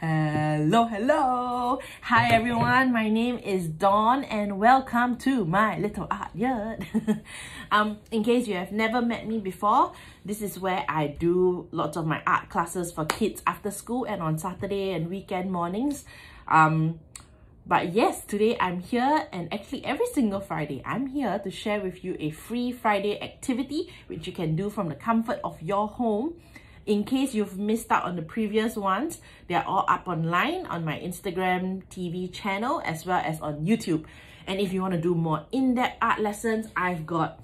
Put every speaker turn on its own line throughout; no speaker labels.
Hello, hello. Hi everyone, my name is Dawn and welcome to my little art yurt. um, in case you have never met me before, this is where I do lots of my art classes for kids after school and on Saturday and weekend mornings. Um, but yes, today I'm here and actually every single Friday, I'm here to share with you a free Friday activity which you can do from the comfort of your home in case you've missed out on the previous ones, they're all up online on my Instagram TV channel as well as on YouTube. And if you want to do more in-depth art lessons, I've got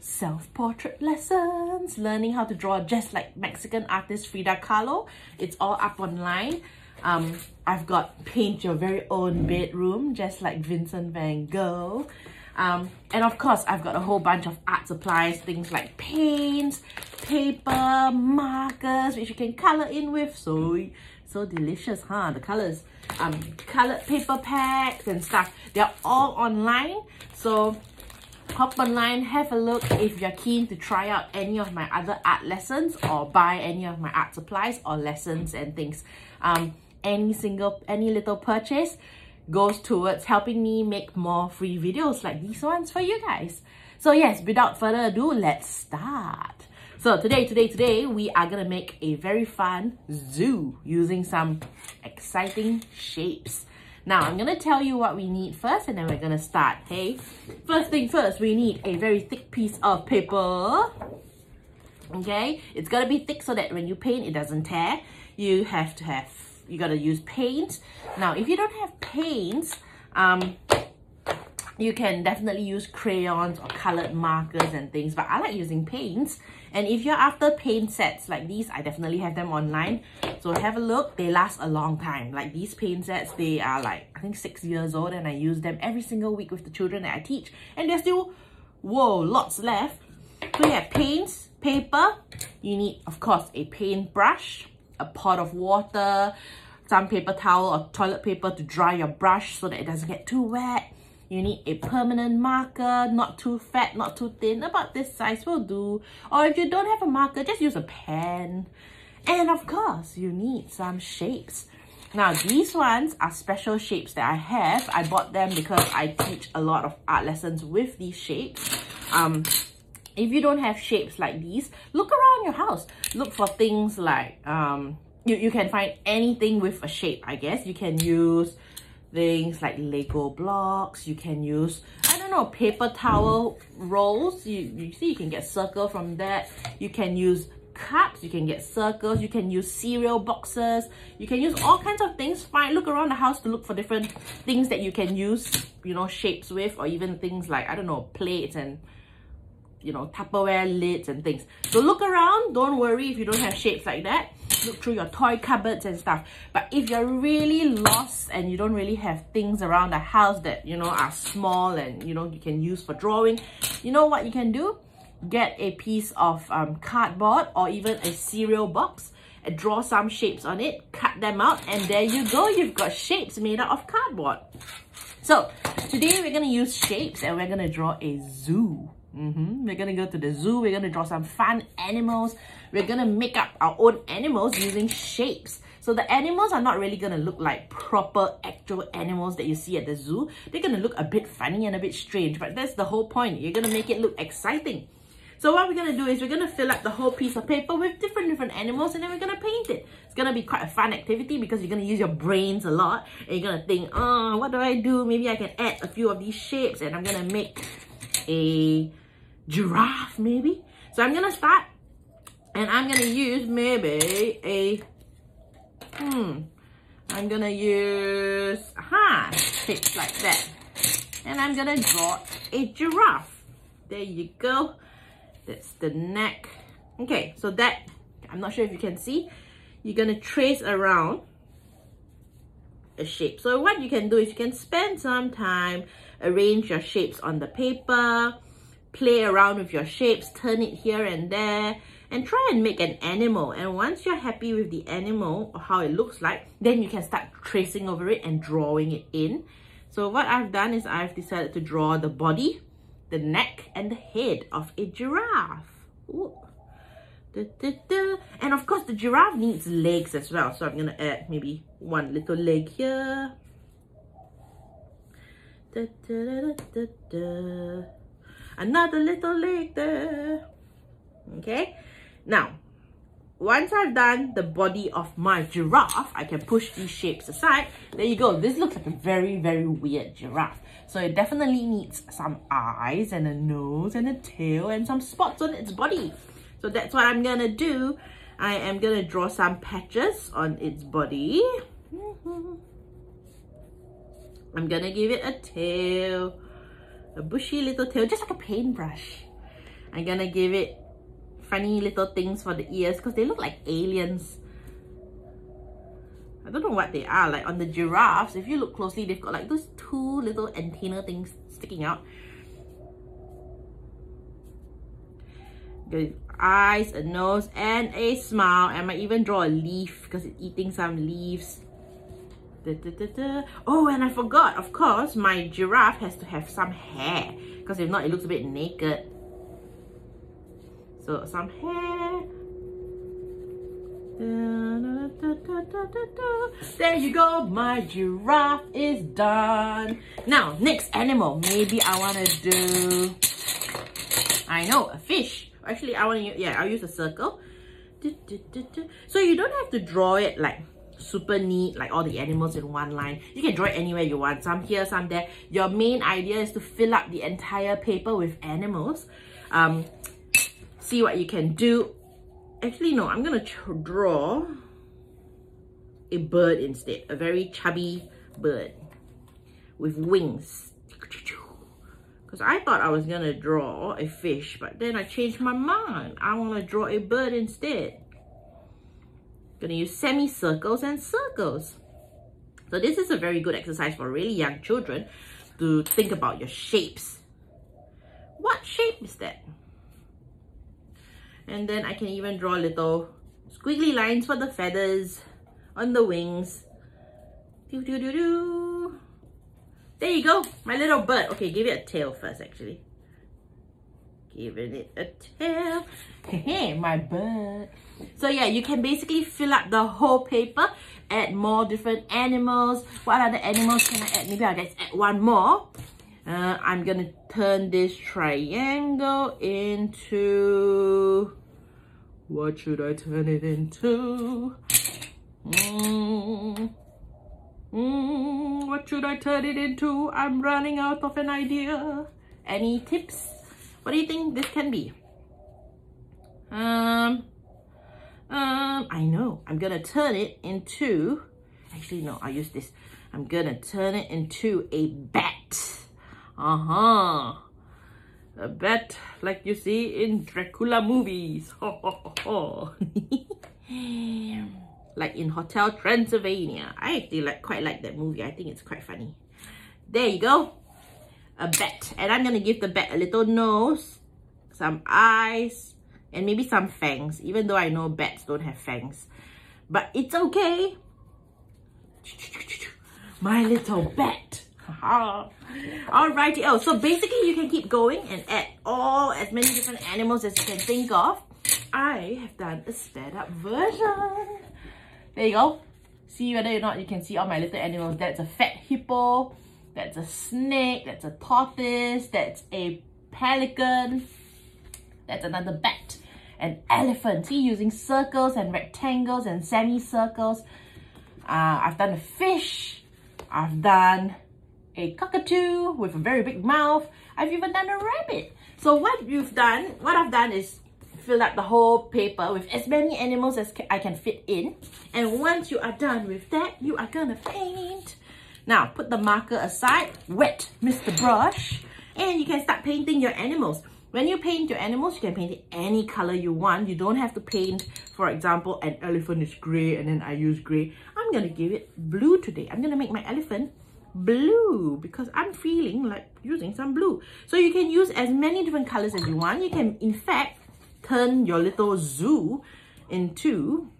self-portrait lessons, learning how to draw just like Mexican artist Frida Kahlo. It's all up online. Um, I've got paint your very own bedroom, just like Vincent van Gogh. Um, and of course, I've got a whole bunch of art supplies, things like paints, paper, markers, which you can color in with. So, so delicious, huh? The colors. Um, colored paper packs and stuff. They're all online. So hop online, have a look if you're keen to try out any of my other art lessons or buy any of my art supplies or lessons and things. Um, any single, any little purchase goes towards helping me make more free videos like these ones for you guys. So yes, without further ado, let's start. So today, today, today, we are gonna make a very fun zoo using some exciting shapes. Now, I'm gonna tell you what we need first and then we're gonna start, hey? First thing first, we need a very thick piece of paper. Okay, it's gotta be thick so that when you paint, it doesn't tear. You have to have you got to use paint. Now, if you don't have paints, um, you can definitely use crayons or colored markers and things, but I like using paints. And if you're after paint sets like these, I definitely have them online. So have a look. They last a long time. Like these paint sets, they are like, I think six years old and I use them every single week with the children that I teach. And they're still, whoa, lots left. So yeah, paints, paper. You need, of course, a paintbrush a pot of water, some paper towel or toilet paper to dry your brush so that it doesn't get too wet. You need a permanent marker, not too fat, not too thin, about this size will do. Or if you don't have a marker, just use a pen. And of course, you need some shapes. Now, these ones are special shapes that I have. I bought them because I teach a lot of art lessons with these shapes. Um, if you don't have shapes like these, look around your house. Look for things like, um, you, you can find anything with a shape, I guess. You can use things like Lego blocks. You can use, I don't know, paper towel rolls. You, you see, you can get circle from that. You can use cups, you can get circles, you can use cereal boxes, you can use all kinds of things. Find, look around the house to look for different things that you can use, you know, shapes with, or even things like, I don't know, plates and you know, Tupperware lids and things. So look around, don't worry if you don't have shapes like that. Look through your toy cupboards and stuff. But if you're really lost and you don't really have things around the house that, you know, are small and, you know, you can use for drawing, you know what you can do? Get a piece of um, cardboard or even a cereal box and draw some shapes on it, cut them out, and there you go. You've got shapes made out of cardboard. So today we're going to use shapes and we're going to draw a zoo. Mm -hmm. We're gonna go to the zoo. We're gonna draw some fun animals. We're gonna make up our own animals using shapes. So the animals are not really gonna look like proper actual animals that you see at the zoo. They're gonna look a bit funny and a bit strange, but that's the whole point. You're gonna make it look exciting. So what we're gonna do is we're gonna fill up the whole piece of paper with different different animals and then we're gonna paint it. It's gonna be quite a fun activity because you're gonna use your brains a lot and you're gonna think, oh, what do I do? Maybe I can add a few of these shapes and I'm gonna make a giraffe maybe. So I'm gonna start and I'm gonna use maybe a, hmm, I'm gonna use, aha, shapes like that. And I'm gonna draw a giraffe. There you go. That's the neck. Okay, so that, I'm not sure if you can see, you're gonna trace around a shape. So what you can do is you can spend some time, arrange your shapes on the paper, play around with your shapes, turn it here and there, and try and make an animal. And once you're happy with the animal, or how it looks like, then you can start tracing over it and drawing it in. So what I've done is I've decided to draw the body, the neck, and the head of a giraffe. Da, da, da. And of course, the giraffe needs legs as well. So I'm going to add maybe one little leg here. Another little leg there. Okay. Now, once I've done the body of my giraffe, I can push these shapes aside. There you go. This looks like a very, very weird giraffe. So it definitely needs some eyes and a nose and a tail and some spots on its body. So that's what I'm gonna do. I am gonna draw some patches on its body. I'm gonna give it a tail, a bushy little tail, just like a paintbrush. I'm gonna give it funny little things for the ears because they look like aliens. I don't know what they are. Like on the giraffes, if you look closely, they've got like those two little antenna things sticking out. Good eyes, a nose, and a smile. I might even draw a leaf because it's eating some leaves. Da, da, da, oh, and I forgot, of course, my giraffe has to have some hair because if not, it looks a bit naked. So some hair. There you go, my giraffe is done. Now, next animal, maybe I want to do, I know, a fish. Actually, I want to, yeah, I'll use a circle. So you don't have to draw it like super neat, like all the animals in one line. You can draw it anywhere you want, some here, some there. Your main idea is to fill up the entire paper with animals. Um, see what you can do. Actually, no, I'm going to draw a bird instead. A very chubby bird with wings. Because I thought I was going to draw a fish, but then I changed my mind. I want to draw a bird instead. To use semicircles and circles. So this is a very good exercise for really young children to think about your shapes. What shape is that? And then I can even draw little squiggly lines for the feathers on the wings. Doo -doo -doo -doo. There you go, my little bird. Okay, give it a tail first actually. Giving it a tail. Hey, my bird. So yeah, you can basically fill up the whole paper, add more different animals. What other animals can I add? Maybe I'll just add one more. Uh, I'm gonna turn this triangle into what should I turn it into? Mm. Mm, what should I turn it into? I'm running out of an idea. Any tips? What do you think this can be? Um, um, I know. I'm gonna turn it into, actually no, I'll use this. I'm gonna turn it into a bat. Uh-huh a bat like you see in Dracula movies. Ho, ho, ho. like in Hotel Transylvania. I actually like quite like that movie. I think it's quite funny. There you go. A bat. And I'm going to give the bat a little nose, some eyes, and maybe some fangs. Even though I know bats don't have fangs. But it's okay. My little bat. Alrighty, oh, so basically you can keep going and add all, as many different animals as you can think of. I have done a sped up version. There you go. See whether or not you can see all my little animals. That's a fat hippo, that's a snake, that's a tortoise, that's a pelican, that's another bat, an elephant. See, using circles and rectangles and semicircles. Uh, I've done a fish, I've done a cockatoo with a very big mouth. I've even done a rabbit. So what you've done, what I've done is fill up the whole paper with as many animals as I can fit in. And once you are done with that, you are gonna paint. Now, put the marker aside, wet Mr. Brush, and you can start painting your animals. When you paint your animals, you can paint it any color you want. You don't have to paint, for example, an elephant is gray and then I use gray. I'm gonna give it blue today. I'm gonna make my elephant blue because I'm feeling like using some blue. So you can use as many different colors as you want. You can, in fact, turn your little zoo into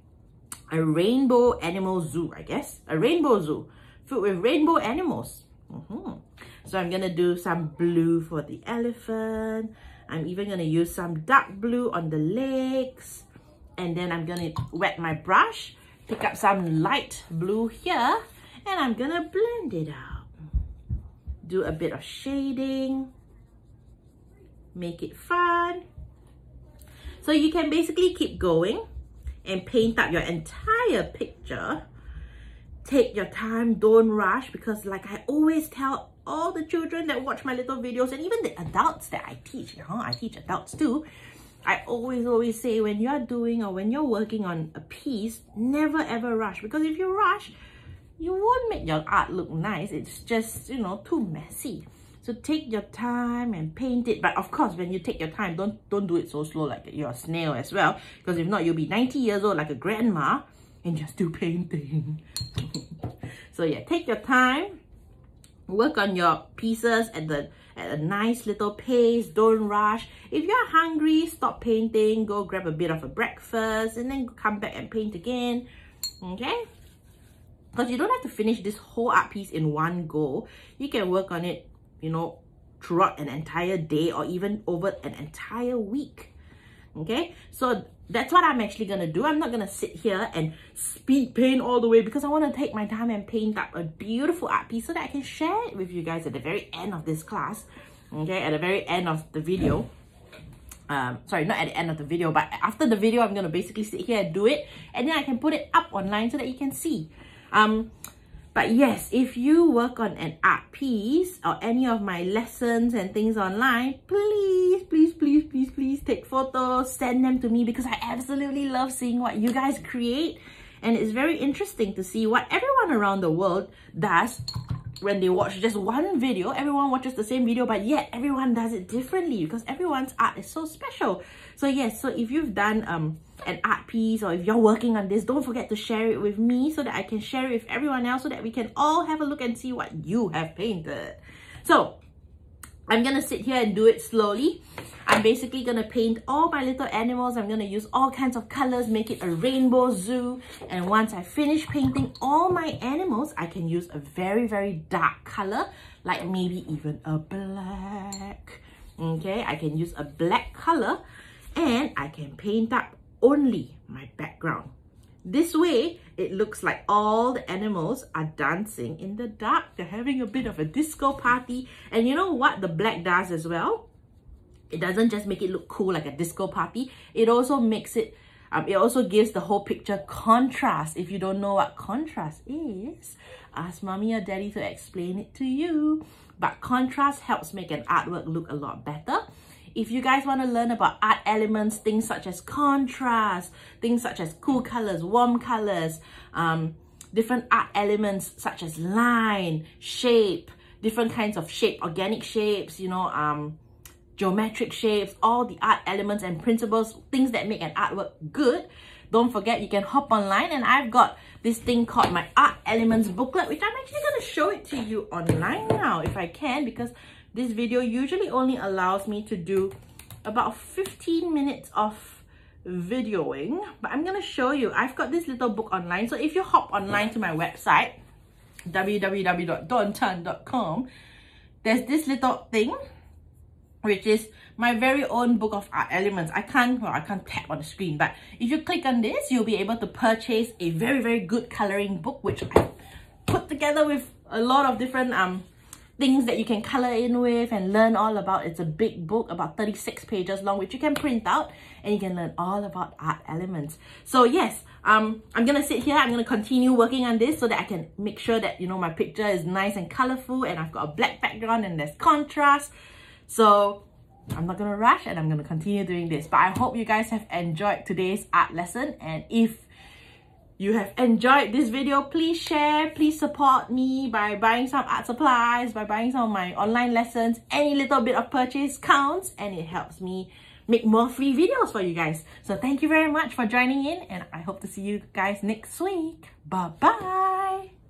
a rainbow animal zoo, I guess. A rainbow zoo filled with rainbow animals. Mm -hmm. So I'm going to do some blue for the elephant. I'm even going to use some dark blue on the legs. and then I'm gonna wet my brush, pick up some light blue here, and I'm gonna blend it out. Do a bit of shading, make it fun. So you can basically keep going and paint up your entire picture. Take your time, don't rush because like I always tell all the children that watch my little videos and even the adults that I teach, you know, I teach adults too. I always, always say when you're doing or when you're working on a piece, never ever rush because if you rush, you won't make your art look nice. It's just, you know, too messy. So take your time and paint it. But of course, when you take your time, don't, don't do it so slow like you're a snail as well. Because if not, you'll be 90 years old like a grandma and you're still painting. so yeah, take your time. Work on your pieces at the at a nice little pace. Don't rush. If you're hungry, stop painting. Go grab a bit of a breakfast and then come back and paint again. Okay? Because you don't have to finish this whole art piece in one go. You can work on it, you know, throughout an entire day or even over an entire week. Okay, so that's what I'm actually going to do. I'm not going to sit here and speed paint all the way because I want to take my time and paint up a beautiful art piece so that I can share it with you guys at the very end of this class. Okay, at the very end of the video. Um, sorry, not at the end of the video, but after the video, I'm going to basically sit here and do it. And then I can put it up online so that you can see. Um, but yes, if you work on an art piece or any of my lessons and things online, please, please, please, please, please take photos, send them to me because I absolutely love seeing what you guys create. And it's very interesting to see what everyone around the world does when they watch just one video. Everyone watches the same video, but yet everyone does it differently because everyone's art is so special. So yes, so if you've done um an art piece or if you're working on this, don't forget to share it with me so that I can share it with everyone else so that we can all have a look and see what you have painted. So I'm gonna sit here and do it slowly. I'm basically gonna paint all my little animals. I'm gonna use all kinds of colors, make it a rainbow zoo. And once I finish painting all my animals, I can use a very, very dark color, like maybe even a black. Okay, I can use a black color and I can paint up only my background. This way, it looks like all the animals are dancing in the dark. They're having a bit of a disco party. And you know what the black does as well? It doesn't just make it look cool like a disco party. It also makes it, um, it also gives the whole picture contrast. If you don't know what contrast is, ask mommy or daddy to explain it to you. But contrast helps make an artwork look a lot better. If you guys want to learn about art elements, things such as contrast, things such as cool colors, warm colors, um, different art elements such as line, shape, different kinds of shape, organic shapes, you know, um, geometric shapes, all the art elements and principles, things that make an artwork good, don't forget you can hop online and I've got this thing called my art elements booklet which I'm actually going to show it to you online now if I can because this video usually only allows me to do about 15 minutes of videoing, but I'm going to show you. I've got this little book online. So if you hop online to my website, www.dawn-tan.com, there's this little thing, which is my very own book of art elements. I can't, well, I can't tap on the screen, but if you click on this, you'll be able to purchase a very, very good coloring book, which I put together with a lot of different um things that you can color in with and learn all about. It's a big book, about 36 pages long, which you can print out and you can learn all about art elements. So yes, um, I'm gonna sit here, I'm gonna continue working on this so that I can make sure that, you know, my picture is nice and colorful and I've got a black background and there's contrast. So I'm not gonna rush and I'm gonna continue doing this. But I hope you guys have enjoyed today's art lesson and if you have enjoyed this video, please share, please support me by buying some art supplies, by buying some of my online lessons. Any little bit of purchase counts and it helps me make more free videos for you guys. So thank you very much for joining in and I hope to see you guys next week. Bye-bye.